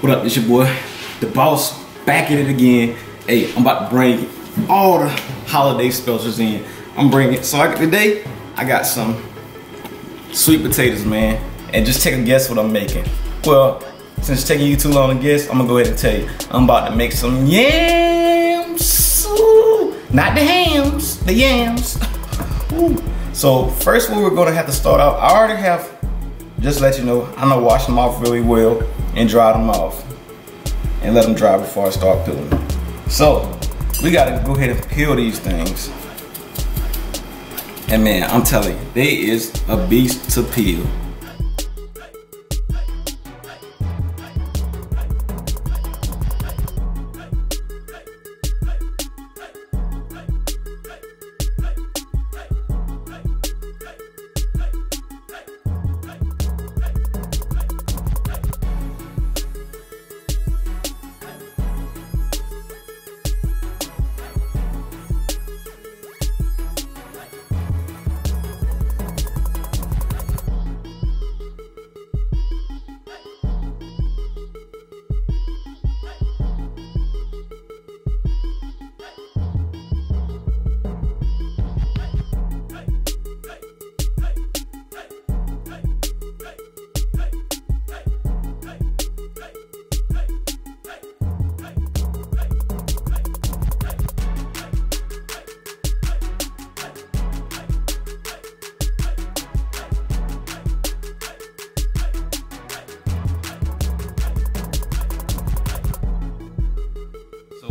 What up, it's your boy, the boss, back at it again. Hey, I'm about to bring all the holiday specials in. I'm bringing, so I, today, I got some sweet potatoes, man. And just take a guess what I'm making. Well, since it's taking you too long to guess, I'm gonna go ahead and tell you. I'm about to make some yams. Ooh, not the hams, the yams. Ooh. So first what we're gonna have to start out, I already have, just let you know, I'm gonna wash them off really well and dry them off. And let them dry before I start peeling. So, we gotta go ahead and peel these things. And man, I'm telling you, they is a beast to peel.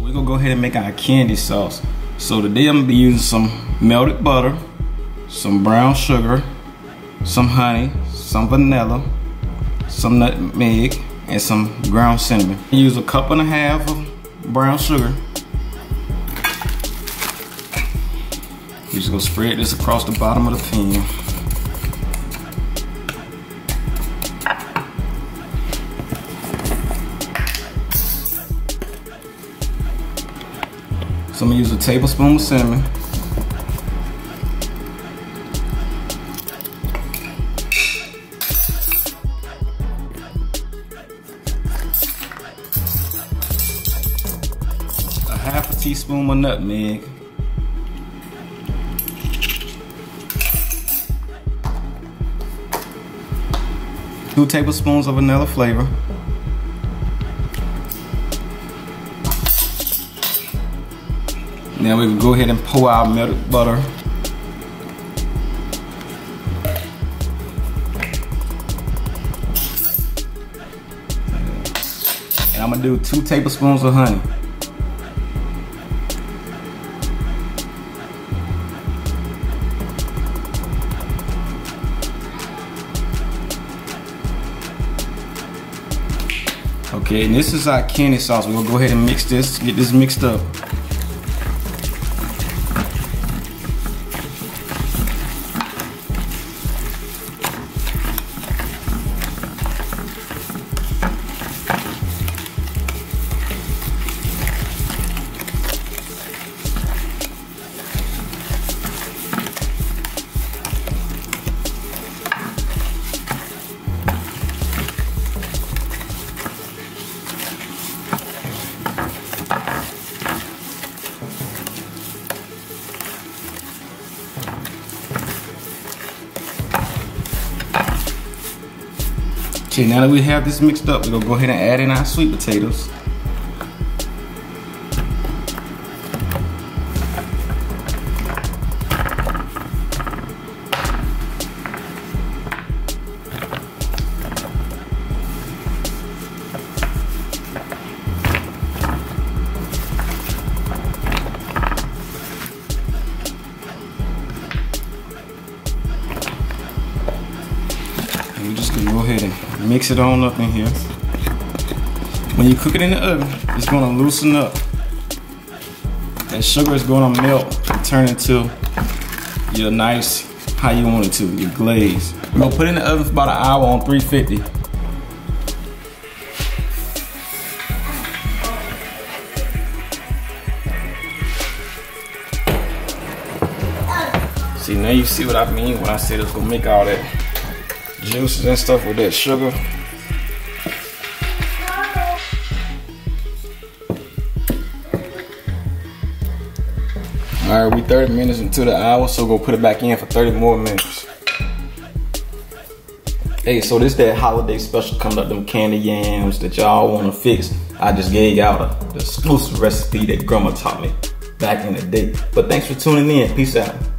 We're gonna go ahead and make our candy sauce. So today I'm gonna be using some melted butter, some brown sugar, some honey, some vanilla, some nutmeg, and some ground cinnamon. Use a cup and a half of brown sugar. We're just gonna spread this across the bottom of the pan. So I'm gonna use a tablespoon of cinnamon. A half a teaspoon of nutmeg. Two tablespoons of vanilla flavor. Now we can go ahead and pour our melted butter. And I'm gonna do two tablespoons of honey. Okay, and this is our candy sauce. We'll go ahead and mix this, get this mixed up. Okay, now that we have this mixed up, we're gonna go ahead and add in our sweet potatoes. Gonna go ahead and mix it on up in here. When you cook it in the oven, it's gonna loosen up. That sugar is gonna melt and turn into your nice, how you want it to, your glaze. We're gonna put it in the oven for about an hour on 350. See, now you see what I mean when I said it's gonna make all that juices and stuff with that sugar. All right, we 30 minutes into the hour, so we're gonna put it back in for 30 more minutes. Hey, so this that holiday special coming up, them candy yams that y'all wanna fix. I just gave y'all the exclusive recipe that grandma taught me back in the day. But thanks for tuning in. Peace out.